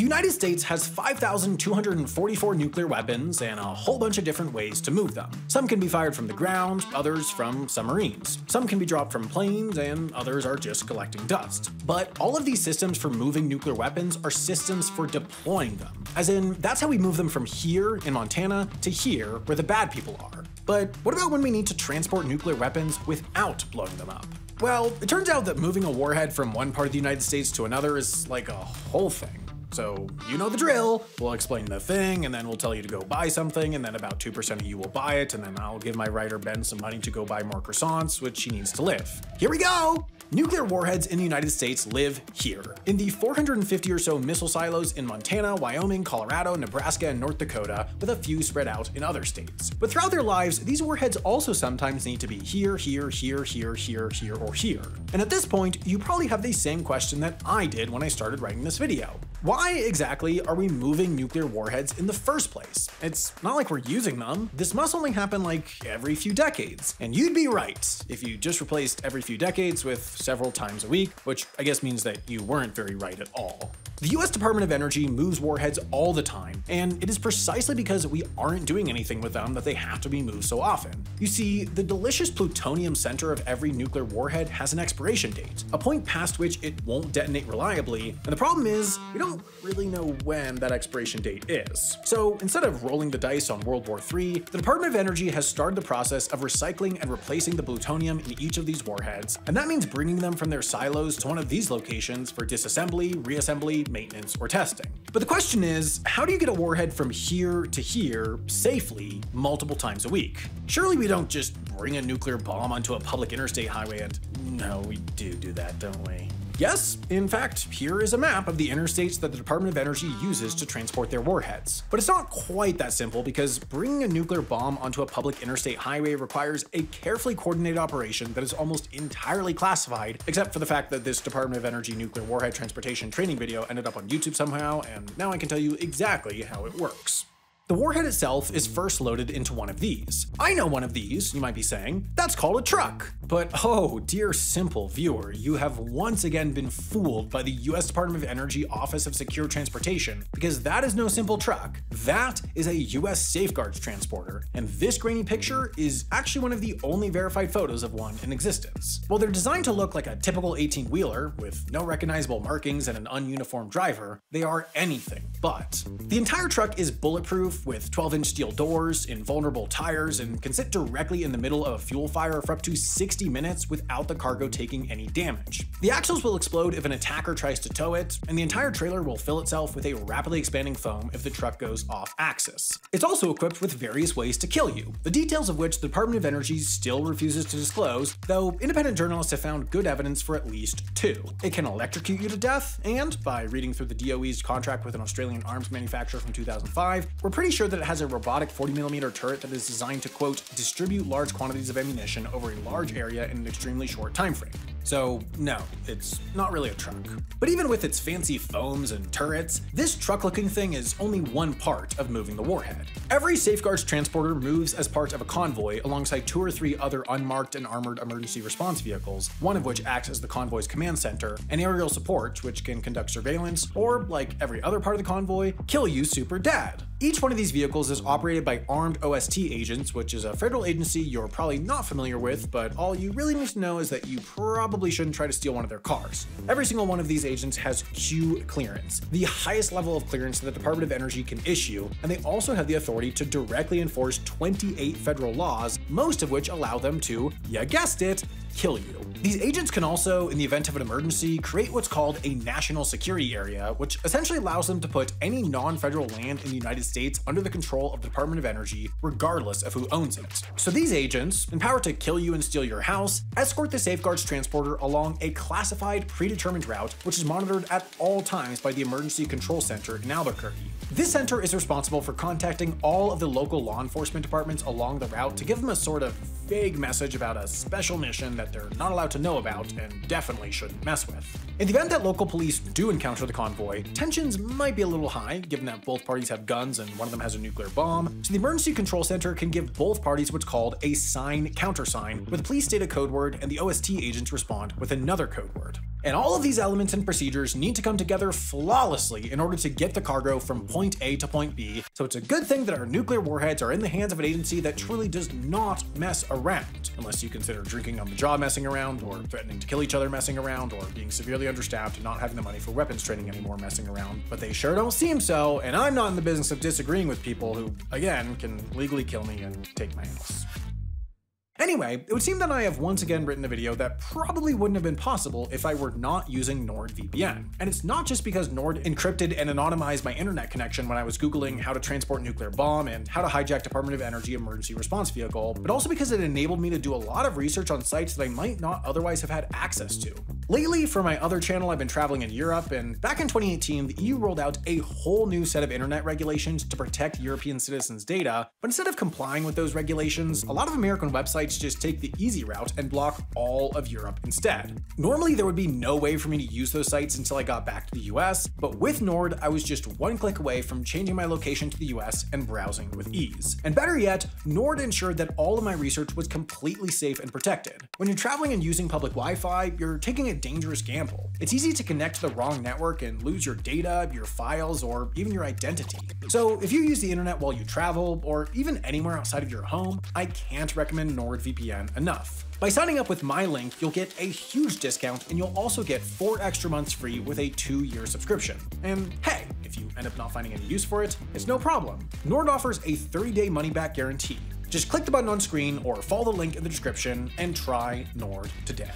The United States has 5,244 nuclear weapons and a whole bunch of different ways to move them. Some can be fired from the ground, others from submarines. Some can be dropped from planes, and others are just collecting dust. But all of these systems for moving nuclear weapons are systems for deploying them. As in, that's how we move them from here in Montana to here where the bad people are. But what about when we need to transport nuclear weapons without blowing them up? Well, it turns out that moving a warhead from one part of the United States to another is like a whole thing. So, you know the drill. We'll explain the thing, and then we'll tell you to go buy something, and then about 2% of you will buy it, and then I'll give my writer Ben some money to go buy more croissants, which he needs to live. Here we go! Nuclear warheads in the United States live here, in the 450 or so missile silos in Montana, Wyoming, Colorado, Nebraska, and North Dakota, with a few spread out in other states. But throughout their lives, these warheads also sometimes need to be here, here, here, here, here, here, or here. And at this point, you probably have the same question that I did when I started writing this video. Why exactly are we moving nuclear warheads in the first place? It's not like we're using them. This must only happen like every few decades. And you'd be right if you just replaced every few decades with several times a week, which I guess means that you weren't very right at all. The US Department of Energy moves warheads all the time, and it is precisely because we aren't doing anything with them that they have to be moved so often. You see, the delicious plutonium center of every nuclear warhead has an expiration date, a point past which it won't detonate reliably, and the problem is, we don't really know when that expiration date is. So instead of rolling the dice on World War III, the Department of Energy has started the process of recycling and replacing the plutonium in each of these warheads, and that means bringing them from their silos to one of these locations for disassembly, reassembly, maintenance, or testing. But the question is, how do you get a warhead from here to here safely multiple times a week? Surely we don't just bring a nuclear bomb onto a public interstate highway and... No, we do do that, don't we? Yes, in fact, here is a map of the interstates that the Department of Energy uses to transport their warheads. But it's not quite that simple because bringing a nuclear bomb onto a public interstate highway requires a carefully coordinated operation that is almost entirely classified, except for the fact that this Department of Energy nuclear warhead transportation training video ended up on YouTube somehow, and now I can tell you exactly how it works. The warhead itself is first loaded into one of these. I know one of these, you might be saying. That's called a truck. But oh, dear simple viewer, you have once again been fooled by the US Department of Energy Office of Secure Transportation, because that is no simple truck. That is a US Safeguards transporter, and this grainy picture is actually one of the only verified photos of one in existence. While they're designed to look like a typical 18-wheeler, with no recognizable markings and an ununiformed driver, they are anything but. The entire truck is bulletproof, with 12-inch steel doors, invulnerable tires, and can sit directly in the middle of a fuel fire for up to 60 minutes without the cargo taking any damage. The axles will explode if an attacker tries to tow it, and the entire trailer will fill itself with a rapidly expanding foam if the truck goes off axis. It's also equipped with various ways to kill you, the details of which the Department of Energy still refuses to disclose, though independent journalists have found good evidence for at least two. It can electrocute you to death, and by reading through the DOE's contract with an Australian arms manufacturer from 2005, we're pretty sure that it has a robotic 40mm turret that is designed to, quote, distribute large quantities of ammunition over a large area in an extremely short time frame. So no, it's not really a truck. But even with its fancy foams and turrets, this truck-looking thing is only one part of moving the warhead. Every Safeguards transporter moves as part of a convoy alongside two or three other unmarked and armored emergency response vehicles, one of which acts as the convoy's command center, and aerial support, which can conduct surveillance, or, like every other part of the convoy, kill you super dad. Each one of these vehicles is operated by armed OST agents, which is a federal agency you're probably not familiar with, but all you really need to know is that you probably shouldn't try to steal one of their cars. Every single one of these agents has Q clearance, the highest level of clearance that the Department of Energy can issue, and they also have the authority to directly enforce 28 federal laws, most of which allow them to, you guessed it, kill you. These agents can also, in the event of an emergency, create what's called a national security area, which essentially allows them to put any non-federal land in the United States under the control of the Department of Energy, regardless of who owns it. So these agents, empowered to kill you and steal your house, escort the Safeguards transporter along a classified, predetermined route, which is monitored at all times by the Emergency Control Center in Albuquerque. This center is responsible for contacting all of the local law enforcement departments along the route to give them a sort of vague message about a special mission that they're not allowed to know about and definitely shouldn't mess with. In the event that local police do encounter the convoy, tensions might be a little high, given that both parties have guns and one of them has a nuclear bomb, so the Emergency Control Center can give both parties what's called a sign countersign, where the police state a code word and the OST agents respond with another code word. And all of these elements and procedures need to come together flawlessly in order to get the cargo from point A to point B, so it's a good thing that our nuclear warheads are in the hands of an agency that truly does not mess around, unless you consider drinking on the job messing around, or threatening to kill each other messing around, or being severely understaffed and not having the money for weapons training anymore messing around. But they sure don't seem so, and I'm not in the business of disagreeing with people who, again, can legally kill me and take my house. Anyway, it would seem that I have once again written a video that probably wouldn't have been possible if I were not using NordVPN. And it's not just because Nord encrypted and anonymized my internet connection when I was googling how to transport nuclear bomb and how to hijack Department of Energy emergency response vehicle, but also because it enabled me to do a lot of research on sites that I might not otherwise have had access to. Lately, for my other channel, I've been traveling in Europe, and back in 2018, the EU rolled out a whole new set of internet regulations to protect European citizens' data, but instead of complying with those regulations, a lot of American websites just take the easy route and block all of Europe instead. Normally, there would be no way for me to use those sites until I got back to the US, but with Nord, I was just one click away from changing my location to the US and browsing with ease. And better yet, Nord ensured that all of my research was completely safe and protected. When you're traveling and using public Wi-Fi, you're taking a dangerous gamble. It's easy to connect to the wrong network and lose your data, your files, or even your identity. So if you use the internet while you travel, or even anywhere outside of your home, I can't recommend NordVPN enough. By signing up with my link, you'll get a huge discount and you'll also get 4 extra months free with a 2-year subscription. And hey, if you end up not finding any use for it, it's no problem. Nord offers a 30-day money-back guarantee. Just click the button on screen or follow the link in the description and try Nord today.